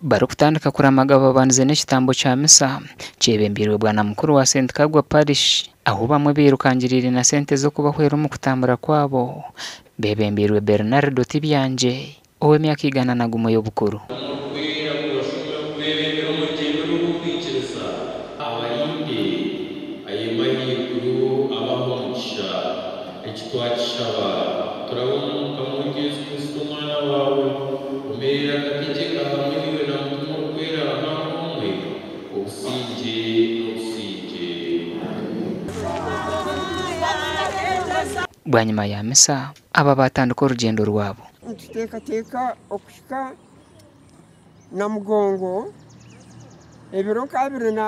barikutandika kurama gabo babanize n'ekitambo kya misa kyebembirwe bwana mukuru wa sent kagwa parish aho bamwe birukangirire na sente z'okubahwera omu kutambura kwabo bebembirwe bernardo tibyanje ow'emyaka igana na gumwe y'obukuru abayinde ayemanyiguru abamwakisha ekitwakishabara bwa ya misa aba batandika urugendo rwabo ntutekateka okushika na mugongo ebiro nka abiri na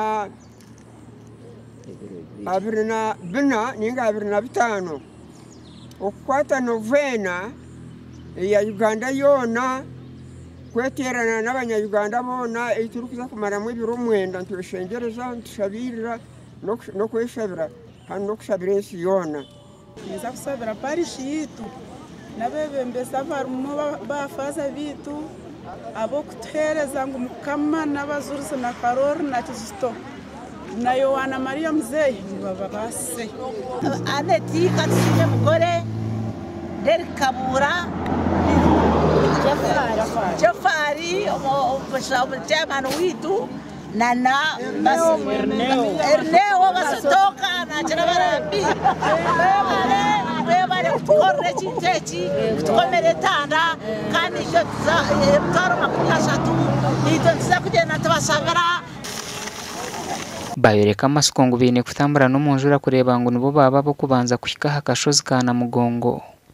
abiri na bina ninga abiri na bitano okukwata novena ya uganda yona kweterana n'abanyauganda bona ei turikuza kumaramu ebiro omwenda ntibeshengereza ntushabirira nokweshabira kandi nokushabira ensi yona niza kusabira parishi yitu n'abebembezi abarimu bafaza biitu ab'okutuhereza ngu mukama n'abazurizi na karori na kizito na yohana mariya muzeyi baba ba se aneti katsine mugore deri kabura jafari umucamanza widu nana ernewo basotoka ntacyo barambi bebare bebare kutukorere cy'iteki tanda kandi ibyo tutari eh, makumyashatu ibyo tuza kugenda tubasabara bayoleka masikongo bine kutambula n'omunjura kureeba ngu nibo baaba b'okubanza kuhika aha kashozi ka namugongo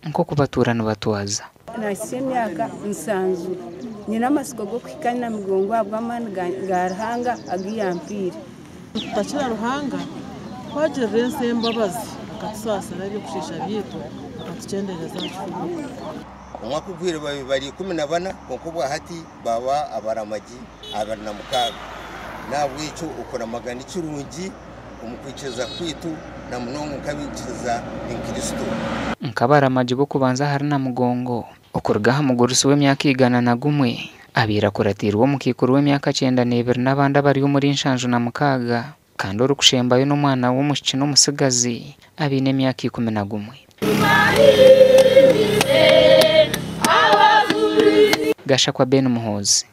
nk'oku batuura nibatwaza nahisya emyaka nsanzu nyina amasiko g'okuhika namugongo ahabw'amaani ga ruhanga agiyampiire tutakira ruhanga twagirira ensi embabazi bakatusasira ebyokushiisha byaitu bakatucendereza aha omwaka ogwire bari kumi na bana konka obwahati baba abaramagi abari na mukaaga nabwico ukora amagana icy'urugi umukwikiza kwitu na munongo ukabikiza inkristo nkabara amajibu kubanza hari na mugongo okurgaha mugurusi w'emyaka igana na gumwe abira kuratirwa omukikuru w'emyaka kyenda n'ebiri n'abandi abariyo muri nshanju na mukaga kandi orikushembayo n'omwana w'omwishiki n'omutsigazi abiine emyaka ikumi na gumwe gashakwa bene umuhozi